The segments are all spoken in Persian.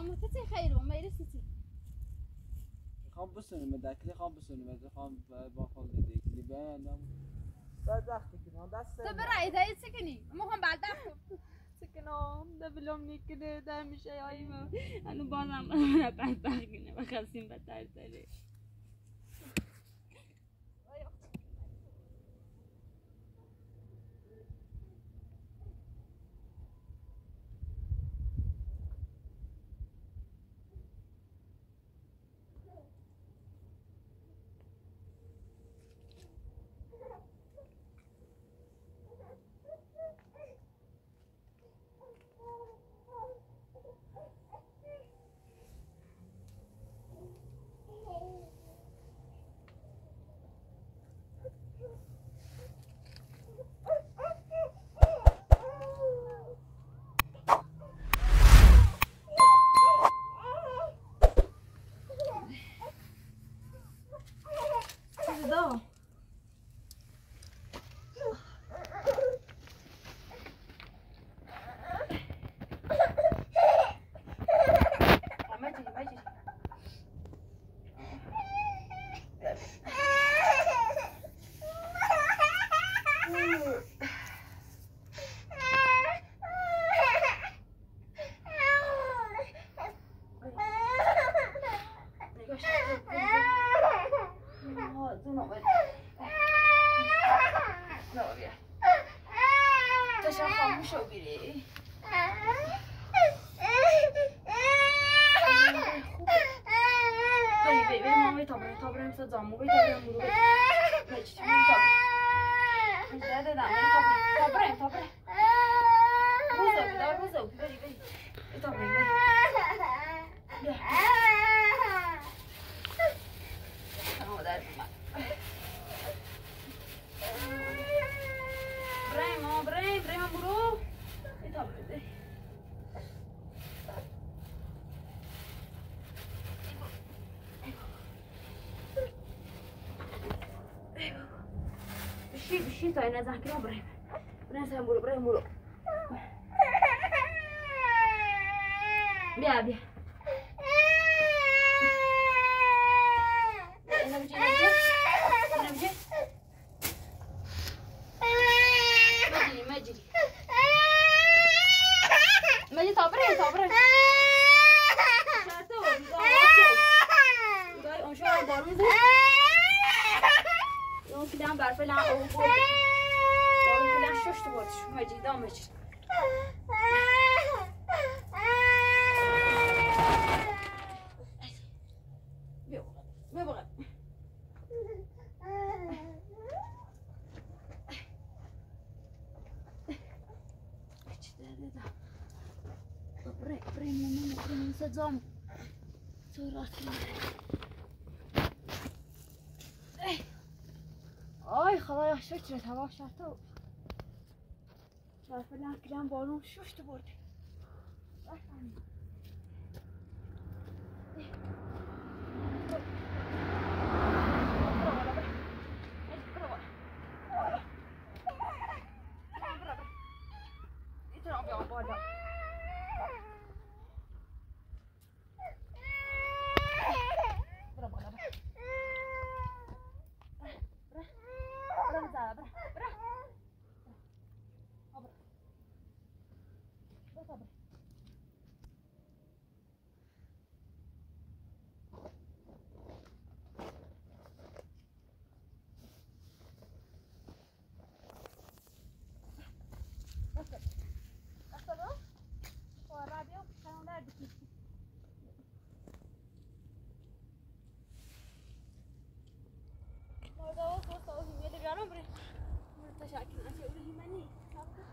اما تتی خیر و می‌رسی تی می‌خوام بسونیم دکلی خوام بسونیم. خوام با خود دیگه. بیانم بعد وقتی که من دست تو برای ایده سکنی اما هم بعد سکنم دبلوم نیکنه در میشه ما انو بازم بدبخت کنه خواستیم بدتر تره Cerita yang nak zahkir lah berapa? Berapa yang buruk, berapa yang buruk? بري بري ماما بري سجام صورات آی خدایا شکرت هوا شرطه و فعلا کلم بارون ششت Orada o posta o himyeli bir aram buraya. Burada şarkın açıyor. Orada himyeli. Kalkın.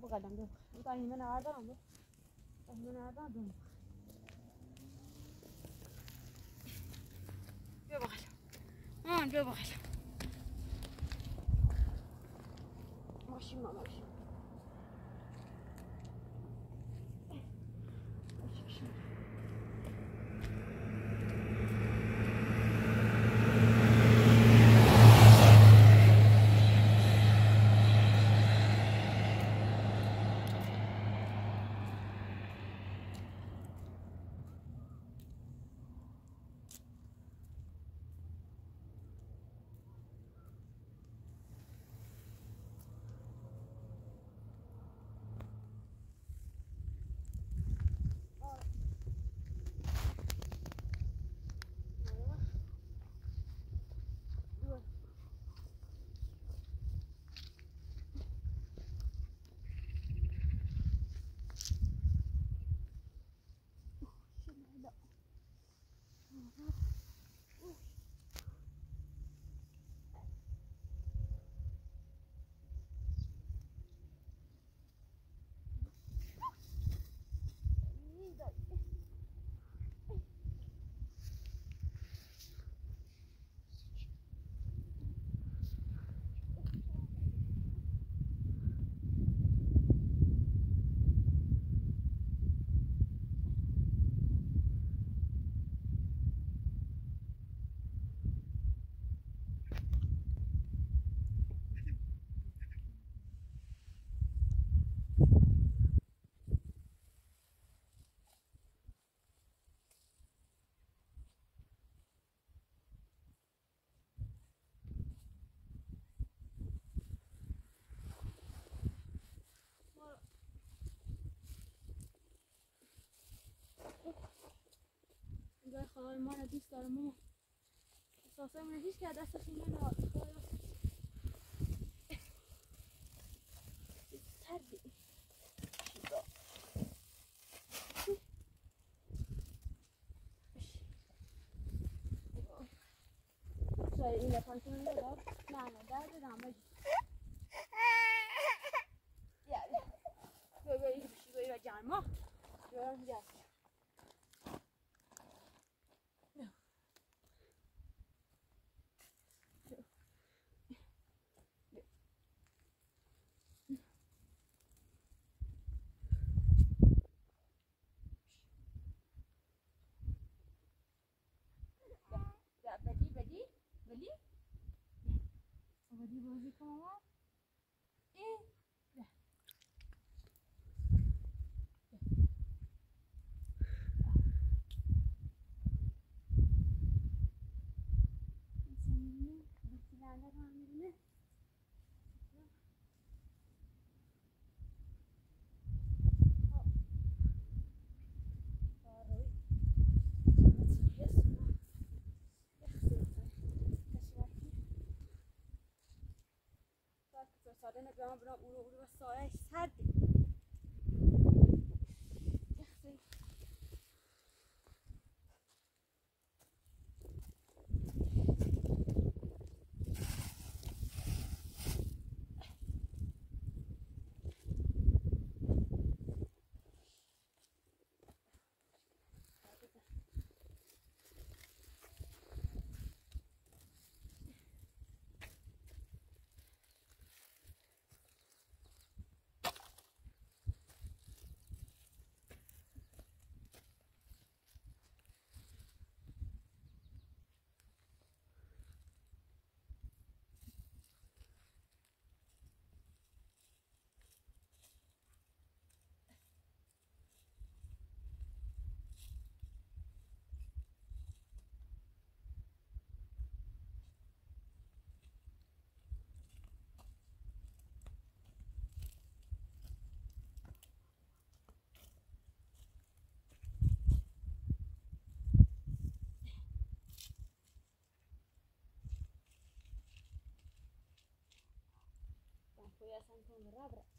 begadang tuh entah ini mana ada kamu entah mana ada Ah, dia begadang hmm dia begadang masih mama masih خدای ما رو دوست داره ماما احساسای من هیچ که. 你不是跟我 ساده نگاه برام اونو اونو سایه سرده voy a Santa Rabra.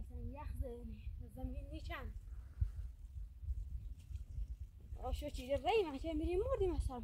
برسن یخ زنی زمین نیچن آشو چیزی رای محکم میریم مردیم اصلا.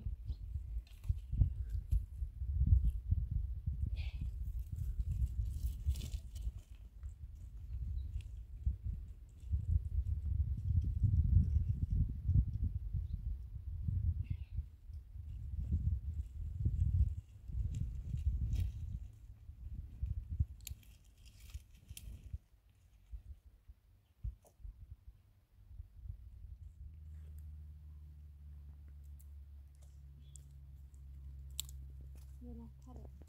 pattern.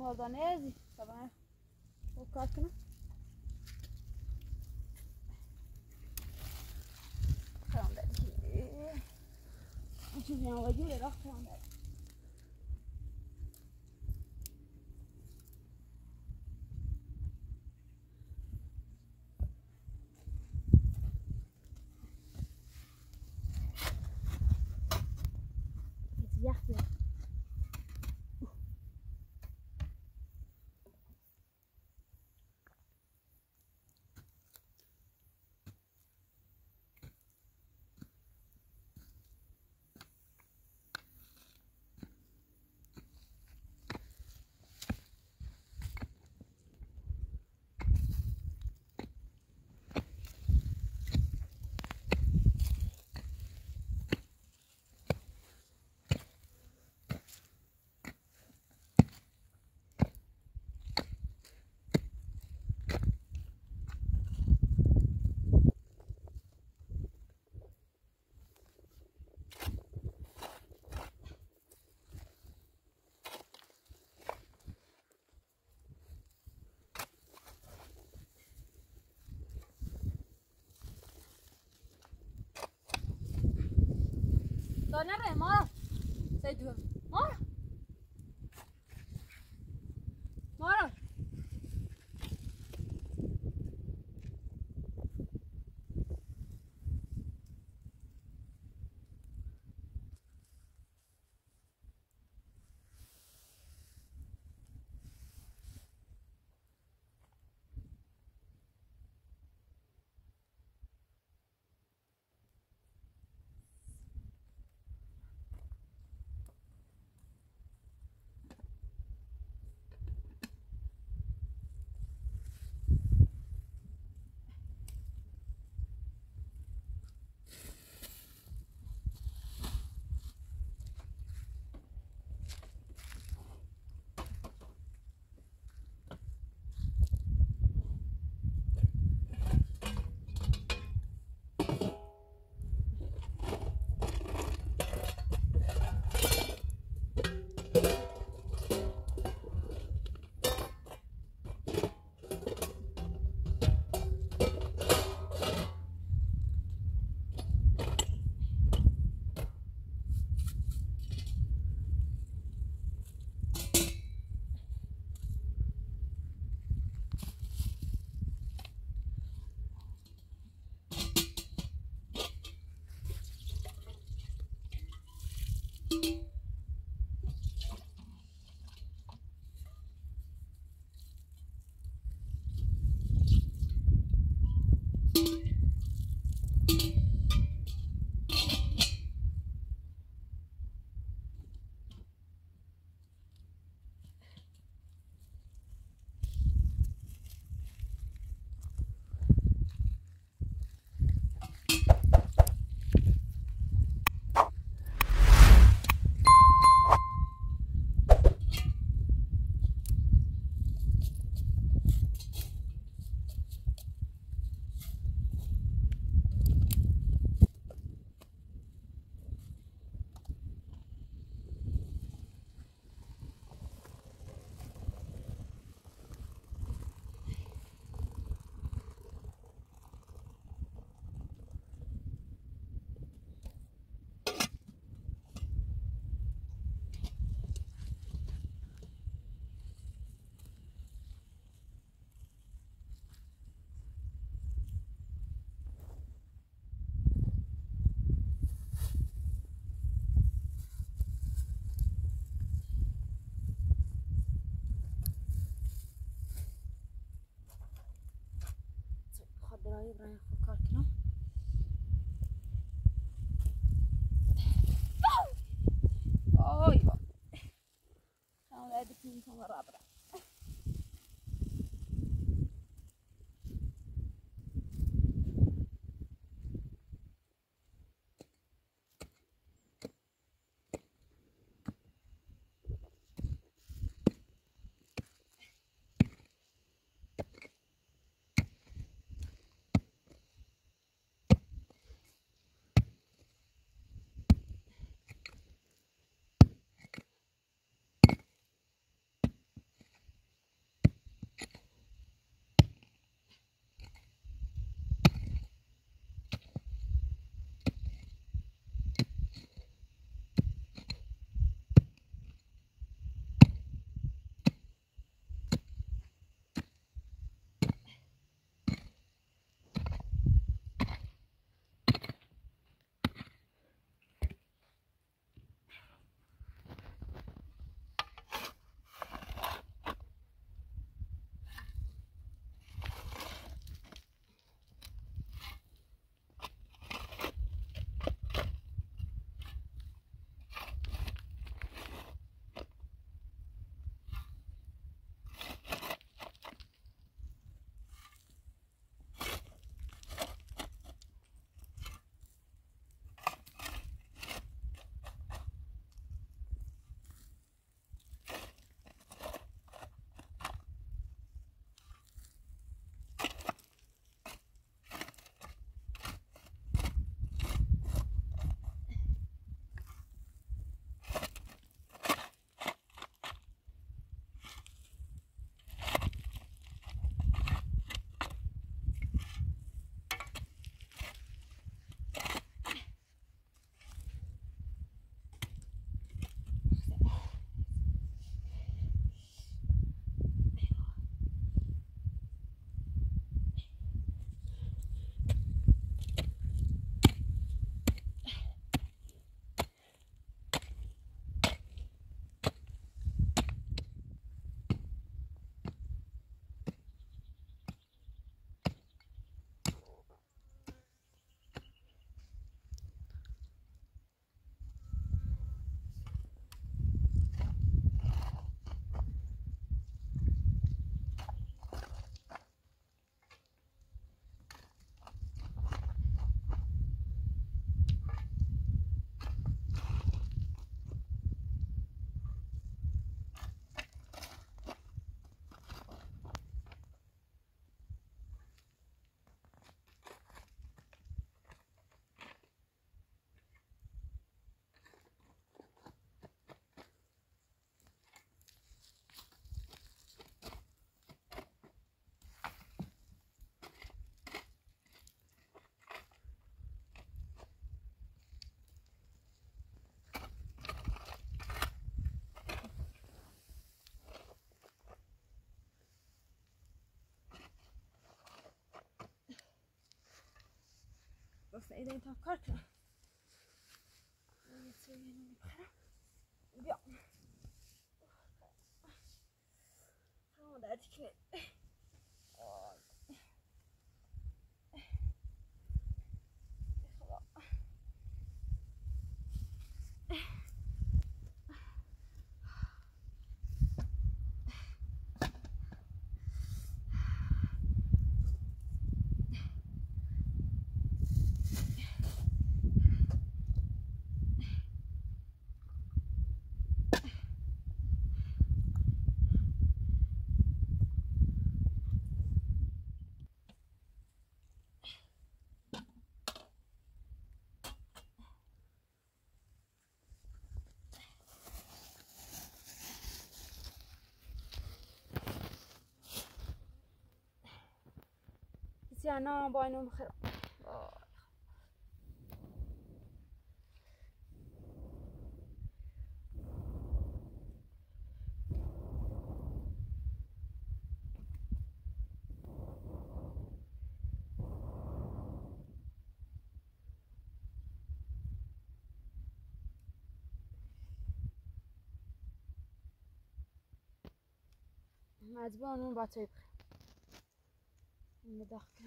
Maldanese طبعا فكرت كده Tamam ben şimdi Açız yan vacı ya rak tamam ben Då nere, Mara. Säg du. برای خود کار کنم آی با تمام در دیگه ایده این تا کار کنم یه سری اینو می‌برم. بیا تمام در دیگه آی. خدا. بسیار با اینو بخیر مجبور اون بچه اینو داخل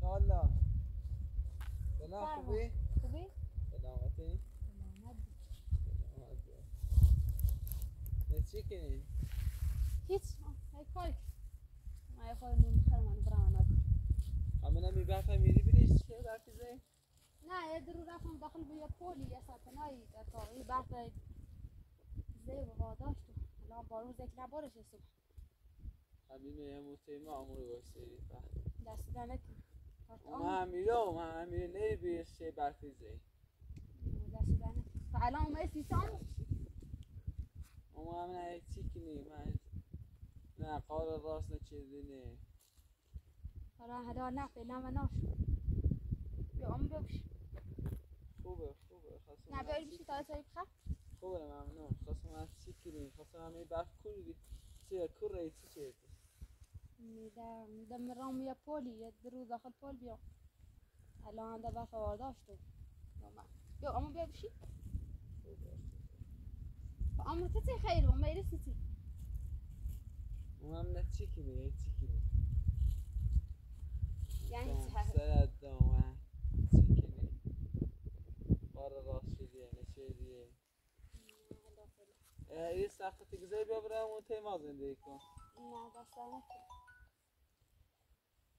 کنم نه خوبی؟ خوبی؟ سلامتی؟ نه چی کنی؟ هیچ. ای کاری ما خود نون خیلی من برام نکن همه نمی بفهم میری بریش چه رفتی زی؟ نه یه درو رفتم داخل به یه پولی یه ساکنایی در تاقی برف زی. و واداشت الان بارون زک نبارش صبح. همین همون تیمه امور واسه دست دنک اون هم میره اون هم میره نری بریش چه برفی زی دست دنک الان اومد سیستان اون هم نه چی کنی من نه قال راست نه چیزی نه حالا هدا نه فعلا و ناش. بیا اون ببش خوبه خوبه. خواستم نه بیا بشی تا تا بخواه خوبه ممنون. خواستم از چی کنی خواستم همه برف کلی چه کره چی چه میدم میدم رام یه پولی یه درو داخل پول بیا الان ده برف وارداشت بیا اما بیا بشی اما تو تی خیر و میری سی اون هم نه چی کنی چی کنی یعنی دام چه سرت دام چی کنی بار راست شدی نه شدی یه سخت گذاری بیا برم اون تیما زندگی کن. نه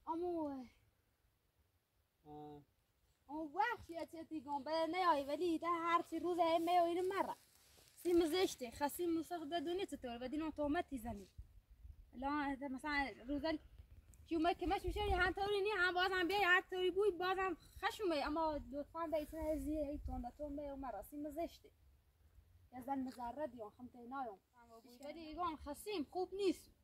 امو. اون وقت یا چه تیگم به نیایی ولی ده هر چی روز هم میایی مرا. سیم زشته خسیم مسخ ده دنیا چطور؟ بدین اون تومتی زنی. الان ده مثلا روزل شما که مش میشه هم طوری نی هم باز هم بیای هر طوری بوی باز هم خشمه. اما لطفا ده ایتنا زی هی تونده تون می مرا. سیم زشته. یا زن مزرد یا خم تینایم ولی ایگان خسیم خوب نیست.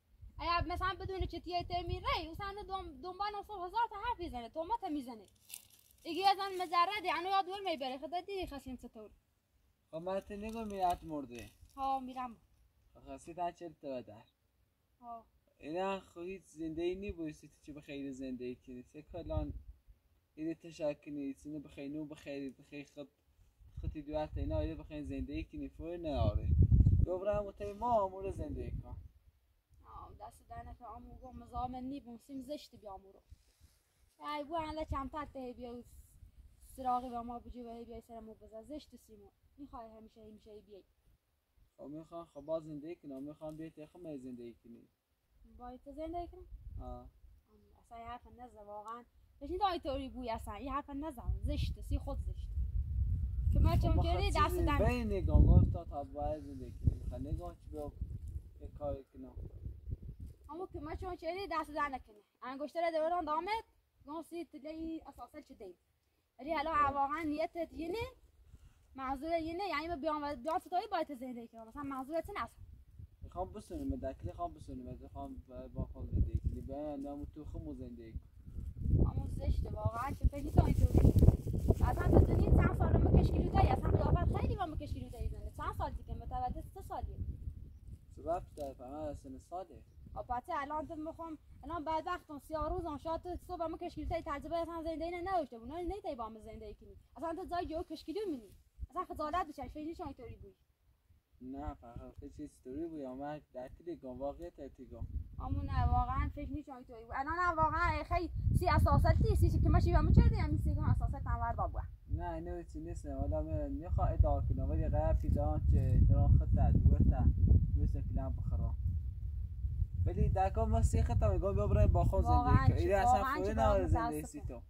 مثلا بدون چه تیه میره و سند دنبال اصلا هزار تا حرف می‌زنه تومت می‌زنه. دیگه از آن مجرد یعنی یاد ول می‌بره خدا دیدی خسیم چطور؟ خب من تو نگو میرات مرده. ها میرم. خاصی تا چل تا در ها. اینا خودی زندگی نی بایستی تو چه بخیر زندگی کنی سه کلان ایده تشاک کنی سینه بخیر نو بخیر بخیر خود خودی دوات اینا ایده بخیر زندگی کنی فور ناره گبرم و تای ما امور زندگی کن. ها دست دهنه که آمو گو مزامن نی بون سیم زشت بیامورو ای بو انده کم ته بیا سراغی با ما بجو بهی بیای سرمو بزن. زشت سیمون می‌خوای همیشه همیشه بیای. خب می‌خوان خب باز زندگی کنم. می‌خوان بیت خب زندگی کنی. باید تو زندگی کنم؟ آه. اصلا یه حرف نزه واقعا. بشین دایی طوری بوی اصلا. یه حرف نزن. زشته سی خود زشته که ما چون کردی دست دن بین نگاه گفت تا باید زندگی کنی. می‌خوان نگاه چی بیا کاری کنم؟ که ما چون کردی دست دن نکنه. انگشتر دوران دامت گوسی تلی اساسا چه دی ولی حالا واقعا نیتت اینه معذور اینه یعنی ما بیام ستایی باید زندگی کنم. مثلا معذورت نه اصلا می‌خوام بسونیم دکلی خوام بسونیم می‌خوام با خود زندگی کنی به نام تو خمو کن اما زشته واقعا چه فکری تا اینطوری اصلا دنیا چند سال مکش کیلوتایی اصلا قیافت خیلی با مکش کیلوتایی زنه چند سال دیگه؟ متولد سه سالیه. سبب در فهمه سن ساده البته الان تو می‌خوام الان بعد وقت سیاه روزان شاید تو صبح ما کشکیلوتای تجربه اصلا زندگی نداشته بود نه نیتی با زندگی کنی. اصلا تو جای جو کشکیلو می‌بینی اصلا خجالت بشه شما اینطوری بود؟ نه فقط چیز استوری بود اما در تلگرام واقعیت تلگرام اما نه واقعا فکر نیست اینطوری بود. الان نه واقعا خیلی سی اساساتی سی که ماشی بهم چردی هم سی که اساسات تنور بابا؟ نه اینو چی نیست حالا من می‌خوام ادعا کنم ولی غیر پیدان که تران خط تدبیرتا مثل فیلم بخرام ولی در کام ما سی خط هم میگم ببرم با خود زندگی کنم اصلا چه نوار زندگی. سی تو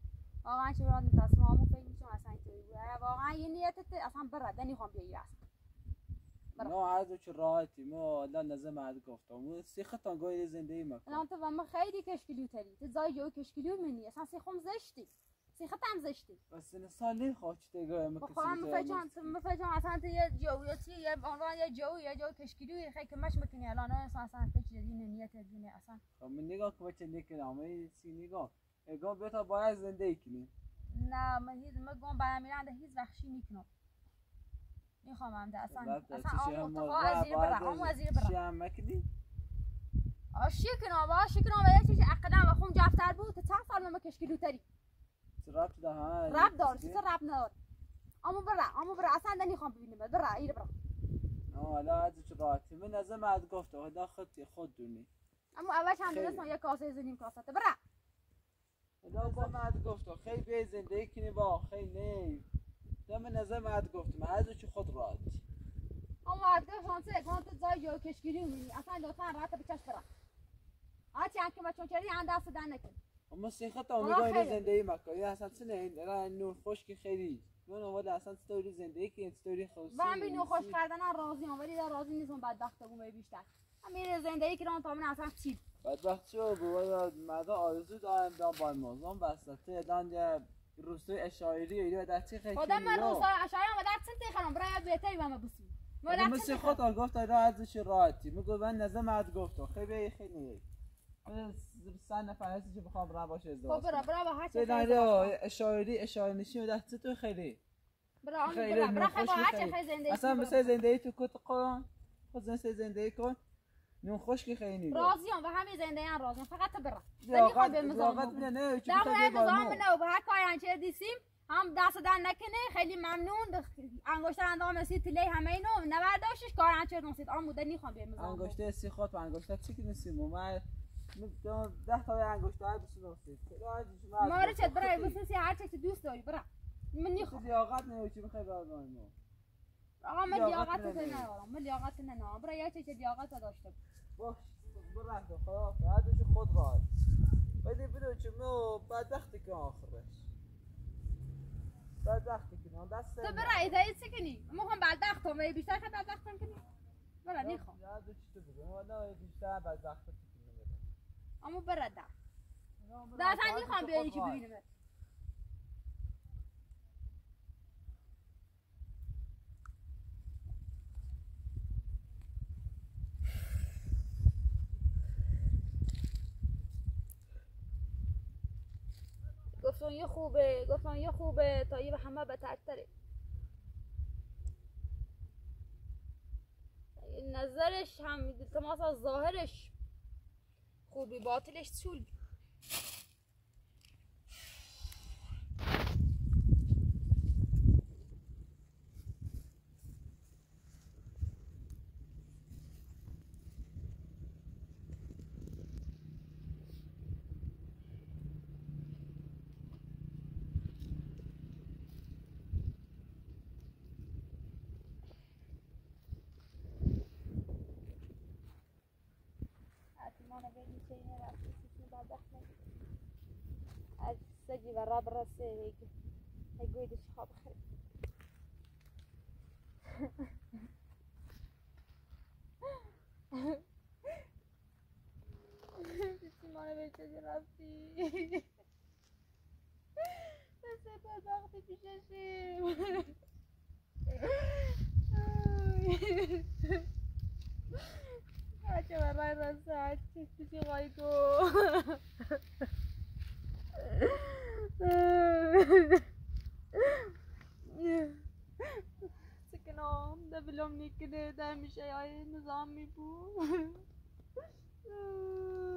واقعا چه برات متاسفم. اما فکر نیستم اصلا اینطوری بود. واقعا یه نیتت اصلا برات نمی‌خوام بیای اصلا. ما عادو چه راحتی؟ ما الان نظر عاد گفتم. مو سی خط هم گوی زندگی مکن الان تو و ما خیلی کشکیلو تری تو جای جو کشکیلو منی اصلا سی خم زشتی سی خط هم زشتی بس سن سال نمی‌خواد چه تگاه بخوام مفجان مفجان اصلا یه جو یا چی یه عنوان یه جو یا جو کشکیلو خیلی که مش می‌کنی. الان اصلا اصلا فکر دین نیت دینه اصلا. خب من نگاه که بچه نکنم سی نگاه. نگاه بیتا باید زندگی کنیم نه من هیچ من گم برم میرم هیچ وقتی می‌کنم می‌خوام هم ده اصلا اصلا آمو تو از زیر برم آمو از زیر برم چی هم مکدی؟ آشی کنم آشی کنم و یه چیز اقدام و خون جفتر بود چند سال من کشکیلو تری؟ چه ربط ده ها رب دار چیز رب ندار اما برا اما برا اصلا نمی‌خوام ببینم برا ایره برا حالا از راحتی من از عاد گفته خدا خود خود دونی اما اولش هم. دونستم یه کاسه زنیم کاسه برا نظر مرد گفتم خیلی به زندگی کنی با خیلی نه دم نظر مرد گفتم از چی خود راحت اما از گفت شانسه کانت زای جو کشگیری اصلا لطفا راحت بچش برم آچی هم که بچون کردی هم دست دن نکن اما سیخت تا خیلی. زندگی مکانی اصلا چه نه این را نور خوش که خیلی من اومد اصلا ستوری زندگی که ستوری خاصی و هم بینو خوش کردن راضی هم ولی در راضی نیستم بدبخت گونه بیشتر. همین زندگی که ران تا من اصلا چی؟ بدبخت شو بود مردا آرزو دارن دان با موزان وسطه دان یا روستوی اشاعری ایده در چه خیلی خودم من روسا اشعاری هم در سنتی خرم برای بهتری و من بسیم مثل خود گفت را از چی راحتی. میگو من مرد گفتم خیلی خیلی. من سن نفر هستی که بخوام باشه خب ازدواج برا برا با هر چی اشاعری اشاعری نشین در چه تو خیلی برا خیلی برا برا خب هر خیلی. خیلی زندگی اصلا برا. مثل زندگی تو کت قرآن خود مثل زندگی کن. نون خوش که خیلی نیگو راضی هم و همین زندگی هم راضی هم فقط برا لیاقت به نظام لیاقت بکنه. نه نظام بگم نه و هر کاری انچه دیسیم هم دست دن نکنه خیلی ممنون. انگشتر اندام رسید تلی همه اینو نبرداشتش. کار انچه نسید؟ آن بوده نیخوام بیام نظام انگشته سی خود و انگشته چی که و من من ده تا ما رو چت برای بسنسی هر چی که دوست داری برا من نیخوام لیاقت نه چی بخوای بگم آقا من لیاقت. ندارم. من لیاقت ندارم. برای یه چیز لیاقت داشته باش. برنگ خدا هر چی خود راحت بدی بدو چی مو بدبختی که آخرش. بدبختی که نه دست تو برا ایده چی کنی؟ می‌خوام بدبخت هم. بیشتر که بدبخت هم کنی. یا دو چی تو بگم والا بیشتر که اما ده ده اصلا نیخوام بیایی که ببینم گفتن یه خوبه گفتن یه خوبه تا یه به همه بترتره نظرش هم تماس از ظاهرش خوبی اعتمانا بين شيء راسي سيسي بعد احنا السجي برا براسي هيك هيقول الشخاب خير اعتمانا بين شيء راسي بس بعد Acabarai rasa cuci waiku. Şey Sekinom da belum nikah demiş ay nizami bu.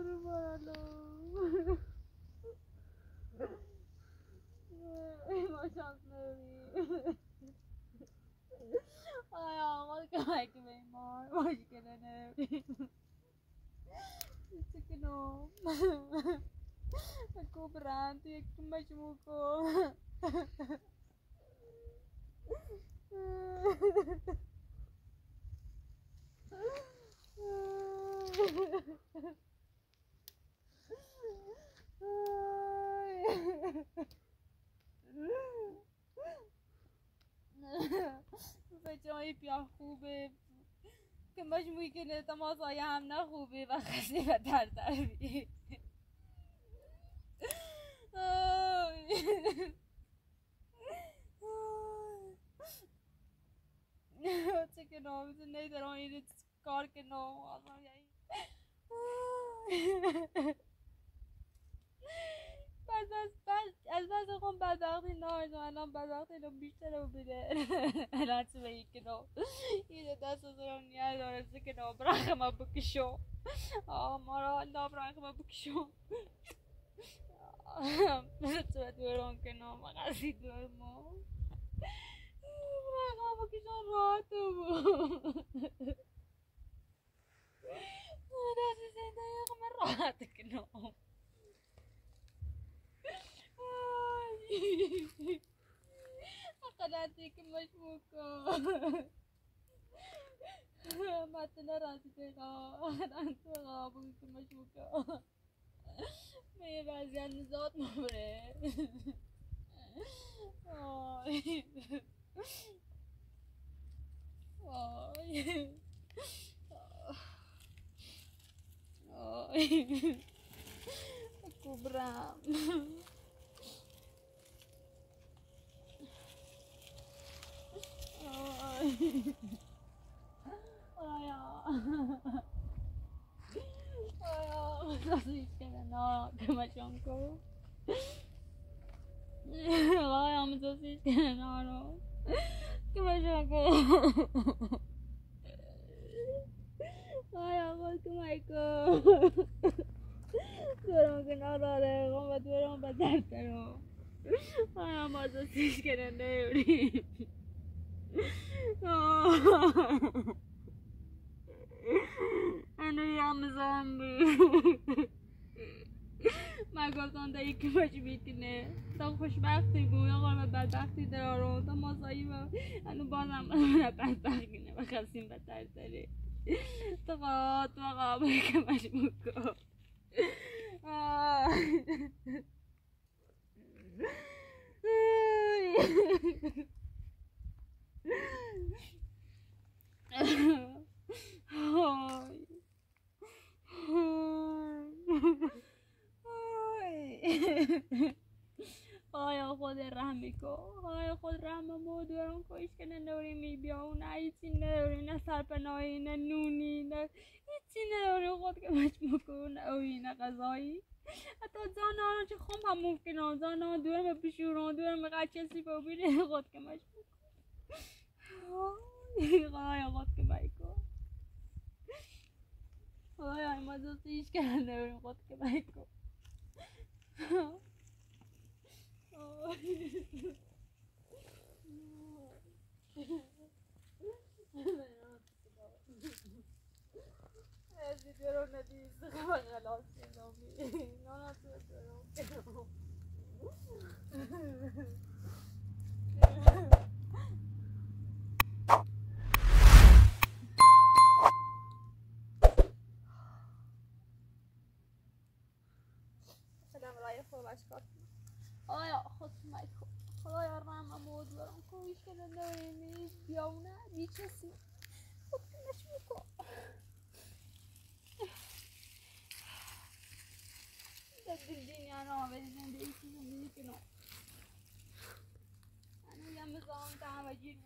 Rumalo. Ay maşallah. Ay, oh, vamos a quedar aquí, mi amor. Vamos a quedar en el río. Ay. بجای بیا خوبه. که مجموعی که تماسای هم نه خوبه و خسته و در دربی چه که نام نیدارم این کار که نام آزم یعنی بعد از بعد از بعد خون بدبختی نه الان بدبختی رو بیشتر رو بده الان چه به یک نو این دست از رو نیاز داره که نو برخ ما بکشو آه ما رو الله برخ ما بکشو تو دوران که نو مغازی دور ما برخ ما بکشو راحت بود دست زنده ما راحت Akan dah hati kemas muka. Mata dah rasa kau Orang tu kau pun kemas muka. Mereka kasihan zot mah bre Oh Oh Aku beram. مثلا راضی پیغا رنگ پیغا بگی که مشوکا به وضعیت نزاد مبره وای وای وای کوبرم وای آیا آیا مساسیش کنه که مشام کو آیا مساسیش کنه رو که مشام کو آیا خود کمک کن دورم کنار داره غم و دورم به درد دارم آیا مساسیش کنه نیوری انا يا زامبي من گفتم تا یکی باشی بیتینه تا خوشبختی بود یا قرم بدبختی دارم تا ماسایی و انو بازم من بدبخت کنه و خسیم بدتر داره تو خواه تو خواه باید که آیا خود رحمی کن آیا خود رحم ما دارم کاش که بیا و نه هیچی نداری. نه سرپناهی نه نونی نه هیچی نداری. خود که مجموع کن. نه اوی نه غذایی. حتی آنها چه خم هم ممکنه. آنها دورم بشوران دورم قچه سی ببینه. خود که مجموع کن. اوه، ای راهی وقت که مایکو. اوه، ای ما دوست ایش کنه وریم وقت که مایکو. اوه. از بیرون نمیذ زغما قالا. نوناطو نداره نیست بیاونه بیچسی خود کنش میکن ولی زنده ایسی زندگی کنم انا همه گیر بودم